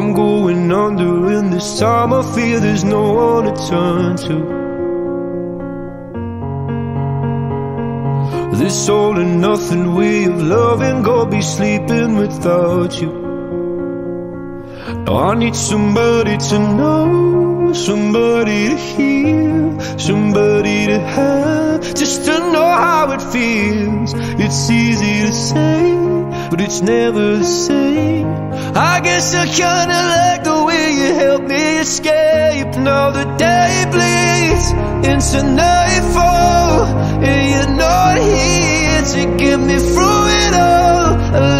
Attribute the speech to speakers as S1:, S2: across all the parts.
S1: I'm going under, and this time I feel there's no one to turn to. This all and nothing way of loving, go be sleeping without you. Now I need somebody to know, somebody to hear, somebody to have, just to know how it feels. It's easy to say, but it's never the same. I guess I kinda like the way you help me escape. Now the day bleeds into nightfall, and you're not here to get me through it all.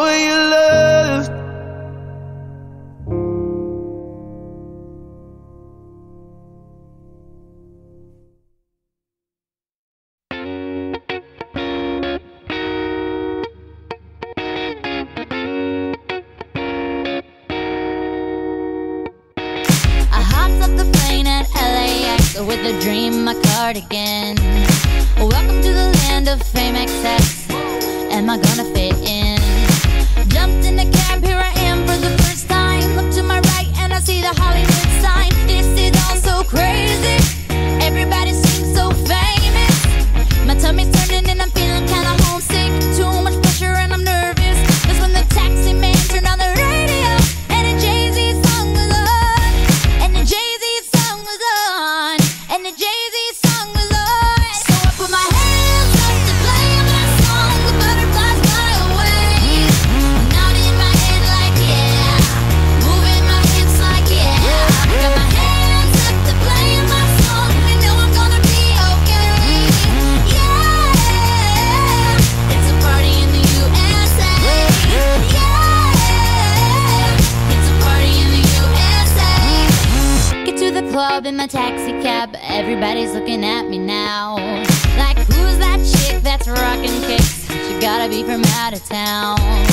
S1: someone you loved.
S2: I hopped off the plane at LAX with a dream, my cardigan. Welcome to the land of fame excess. Am I gonna fit in? Jumped in the cab, here I am for the first time. Look to my right and I see the Hollywood sign. This is all so crazy. Everybody seems so famous. My tummy's turning now. Like, who's that chick that's rocking kicks? She gotta be from out of town.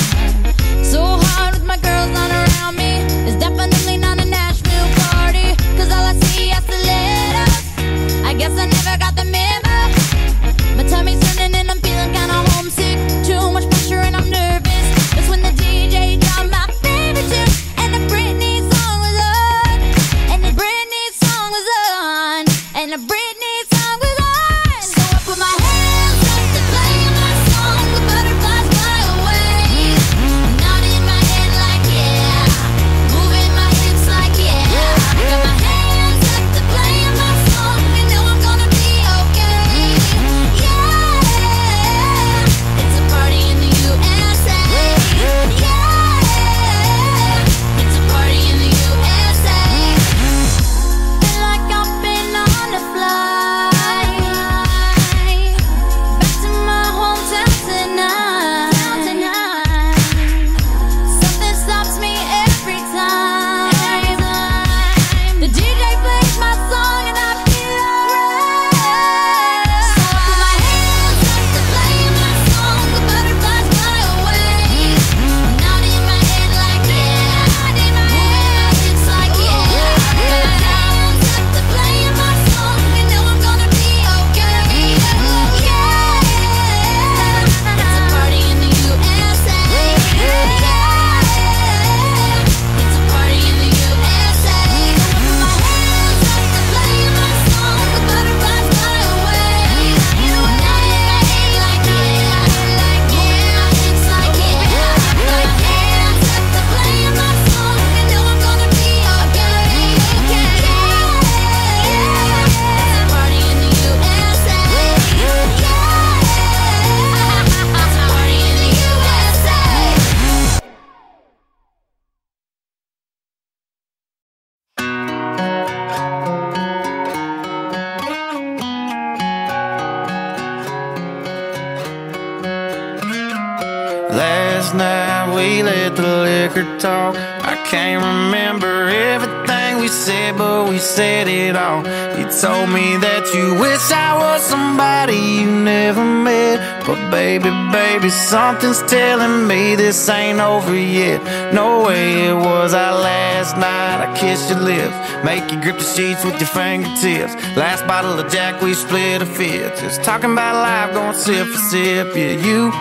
S3: Last night we let the liquor talk. I can't remember everything we said, but we said it all. You told me that you wish I was somebody you never met. But baby, baby, something's telling me this ain't over yet. No way it was our last night. I kissed your lips, make you grip the sheets with your fingertips. Last bottle of Jack, we split a fifth. Just talking about life, going sip for sip. Yeah, you,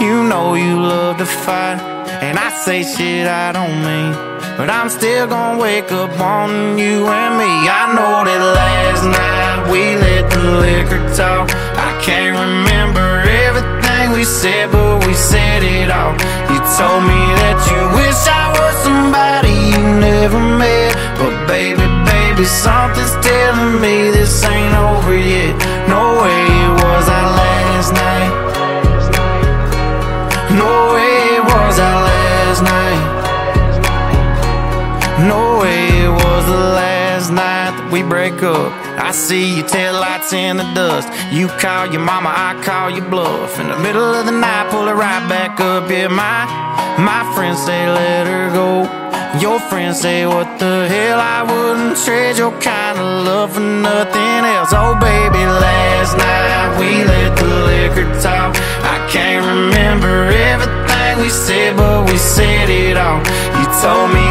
S3: you know you love to fight. And I say shit I don't mean. But I'm still gonna wake up wanting you and me. I know that last night we let the liquor talk. I can't remember everything we said, but we said it all. You told me that you wish I was somebody you never met. But baby, baby, something's up. I see your taillights in the dust. You call your mama, I call your bluff. In the middle of the night, pull it right back up. Yeah, my my friends say let her go. Your friends say what the hell? I wouldn't trade your kind of love for nothing else. Oh baby, last night we let the liquor talk. I can't remember everything we said, but we said it all. You told me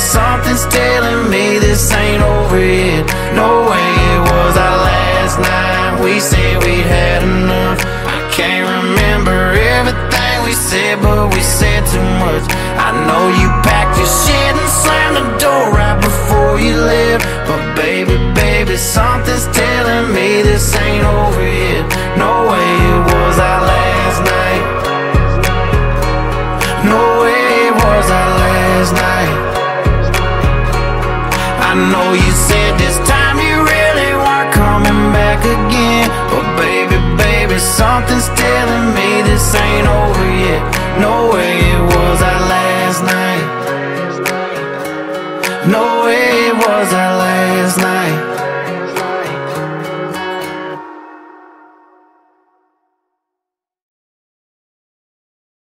S3: something's telling me this ain't over yet. No way it was our last night. We said we'd had enough. I can't remember everything we said, but we said too much. I know you packed your shit and slammed the door right before you left. But baby, baby, something's telling me this ain't over yet. Know you said this time you really weren't coming back again. But baby, baby, something's telling me this ain't over yet. No way it was our last night. No way it was our